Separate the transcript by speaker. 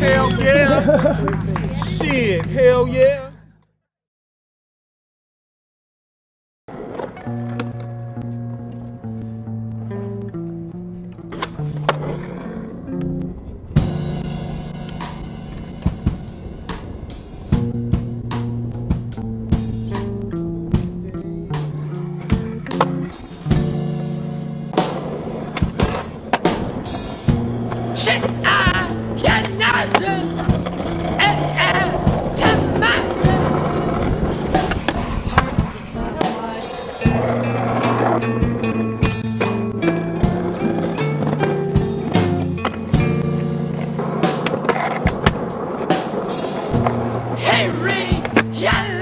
Speaker 1: Hell yeah. Shit, hell yeah.
Speaker 2: Shit! Henry Yellow.